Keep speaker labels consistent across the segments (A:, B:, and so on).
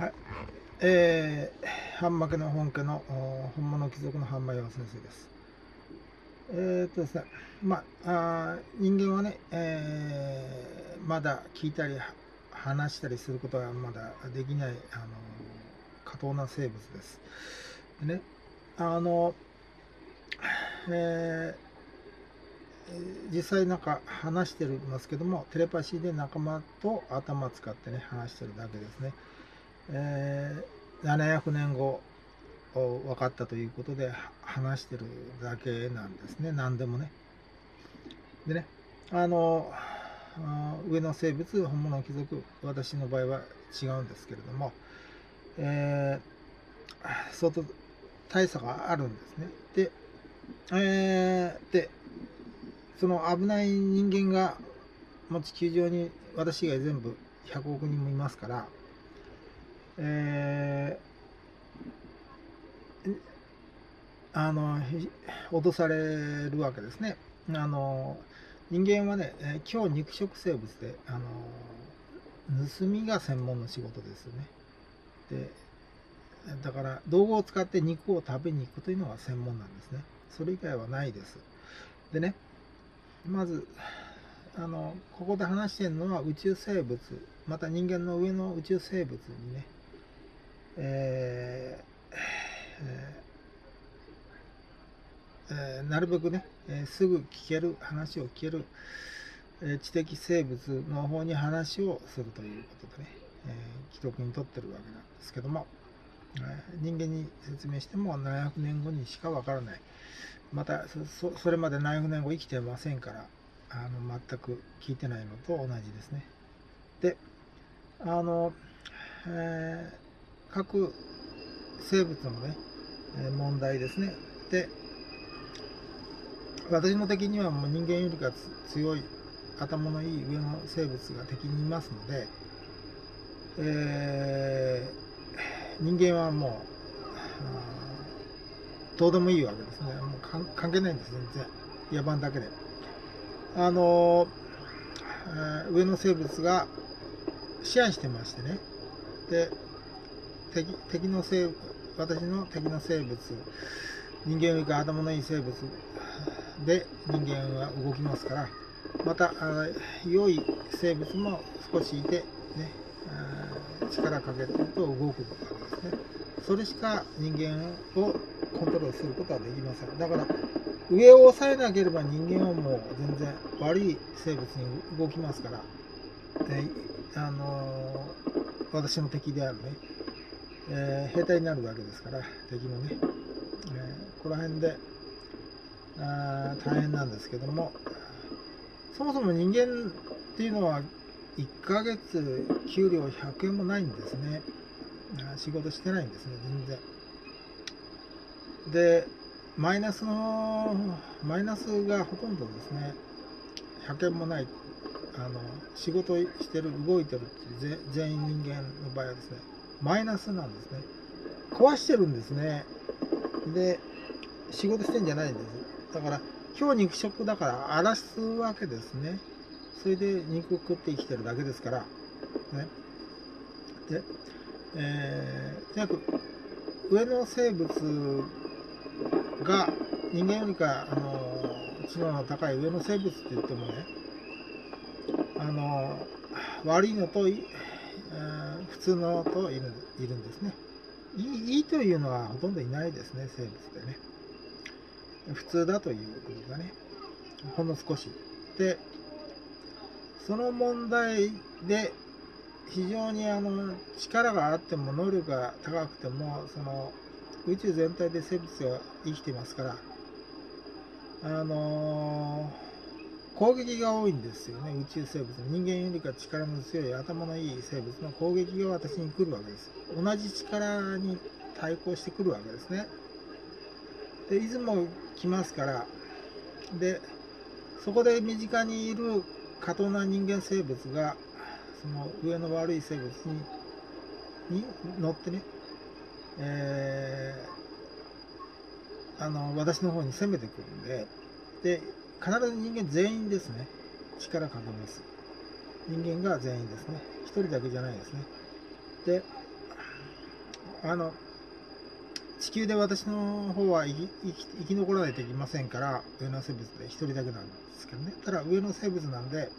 A: はい。えー、半負けの本家の本物貴族の半馬山先生です。えー、っとですね、まあ、あ人間はね、えーまだ聞いたり話したりすることはまだできない、あの過当な生物です。でね、あの、えー実際なんか話してるますけども、テレパシーで仲間と頭使ってね、話してるだけですね。えー700年後お分かったということで話してるだけなんですね。何でもね。でねあの上の生物本物の貴族私の場合は違うんですけれども、えー相当大差があるんですね。で,、えーでその危ない人間がもう地球上に私以外全部100億人もいますからえーあの脅されるわけですね。あの人間はね、えー強肉食生物であの盗みが専門の仕事ですよね。でだから道具を使って肉を食べに行くというのが専門なんですね。それ以外はないです。でね、まずあのここで話してるのは宇宙生物また人間の上の宇宙生物にね、えーえーなるべくね、えーすぐ聞ける話を聞ける、え知的生物の方に話をするということでね、え既得に取ってるわけなんですけども、え人間に説明しても700年後にしかわからない。またそそれまで700年後生きてませんからあの全く聞いてないのと同じですね。であの、えー各生物のね、え問題ですね。で私の敵にはもう人間よりか強い頭のいい上の生物が敵にいますので、えー人間はもうどうでもいいわけですね。もう関係ないんです全然。野蛮だけで。あのえー上の生物が支配してましてね。で敵敵の生私の敵の生物人間よりか頭のいい生物で人間は動きますからまた良い生物も少しいて、ね、力かけてると動くわけですね。それしか人間をコントロールすることはできません。だから上を抑えなければ人間はもう全然悪い生物に動きますから、であの私の敵であるね、えー兵隊になるわけですから敵のね、えーここら辺であ大変なんですけどもそもそも人間っていうのは1ヶ月給料100円もないんですね。仕事してないんですね全然。でマイナスのマイナスがほとんどですね。100円もないあの仕事してる動いてるっていう全員人間の場合はですね。マイナスなんですね。壊してるんですね。で仕事してんじゃないんです。だから今日肉食だから荒らすわけですね。それで肉食って生きてるだけですから。ね。で、えー、とにかく上の生物が人間よりかあの知能の高い上の生物って言ってもねあの悪いのとい、普通のといるいるんですね。いいというのはほとんどいないですね生物でね。普通だということがねほんの少しでその問題で非常にあの力があっても能力が高くてもその宇宙全体で生物が生きていますからあの攻撃が多いんですよね。宇宙生物。人間よりか力の強い頭のいい生物の攻撃が私に来るわけです。同じ力に対抗してくるわけですね。でいつも来ますから。でそこで身近にいる過当な人間生物がその上の悪い生物にに乗ってね、えーあの私の方に攻めてくるんでで必ず人間全員ですね力かけます人間が全員ですね一人だけじゃないですねであの、地球で私の方は生き残らないといけませんから、上の生物で一人だけなんですけどね。ただ上の生物なんで、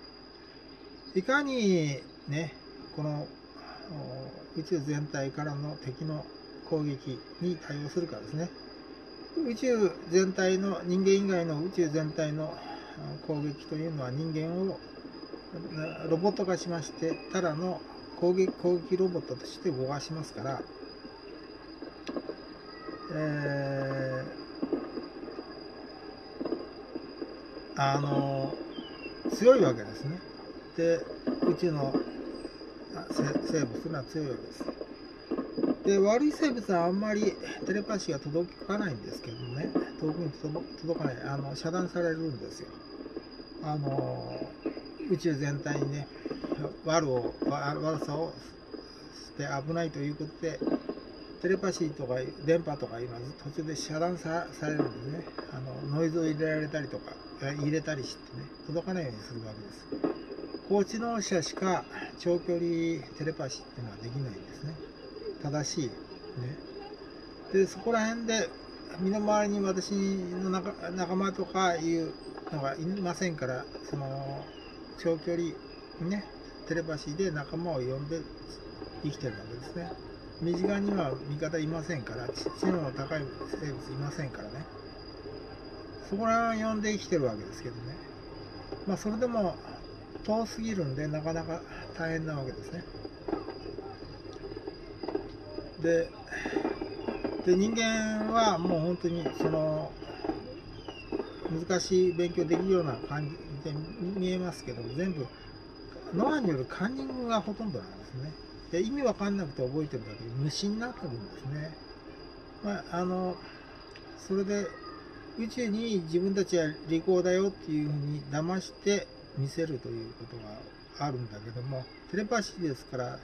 A: いかにね、この宇宙全体からの敵の攻撃に対応するかですね。宇宙全体の、人間以外の宇宙全体の攻撃というのは人間をロボット化しまして、ただの攻撃攻撃ロボットとして動かしますから、えーあの強いわけですね。で、宇宙の生物というのは強いわけです。で、悪い生物はあんまりテレパシーが届かないんですけどね、遠くに届届かない、あの遮断されるんですよ。あの宇宙全体にね、悪を悪さをして危ないということで、テレパシーとか電波とかいうのは途中で遮断されるんですね。あのノイズを入れられたりとか、入れたりしてね、届かないようにするわけです。高知能者しか長距離テレパシーっていうのはできないんですね。正しい。ね。で、そこら辺で、身の回りに私の仲間とかいうのがいませんから、その、長距離、ね、テレパシーで仲間を呼んで生きてるわけですね。身近には味方いませんから、知知能の高い生物いませんからね。そこら辺を呼んで生きてるわけですけどね。まあ、それでも遠すぎるんで、なかなか大変なわけですね。で、で人間はもう本当にその難しい勉強できるような感じで見えますけども、全部ノアによるカンニングがほとんどなんですね。で意味わかんなくて覚えてるだけで無心になってるんですね。まあ、あの、それで宇宙に自分たちは利口だよっていうふうに騙して見せるということがあるんだけども、テレパシーですから、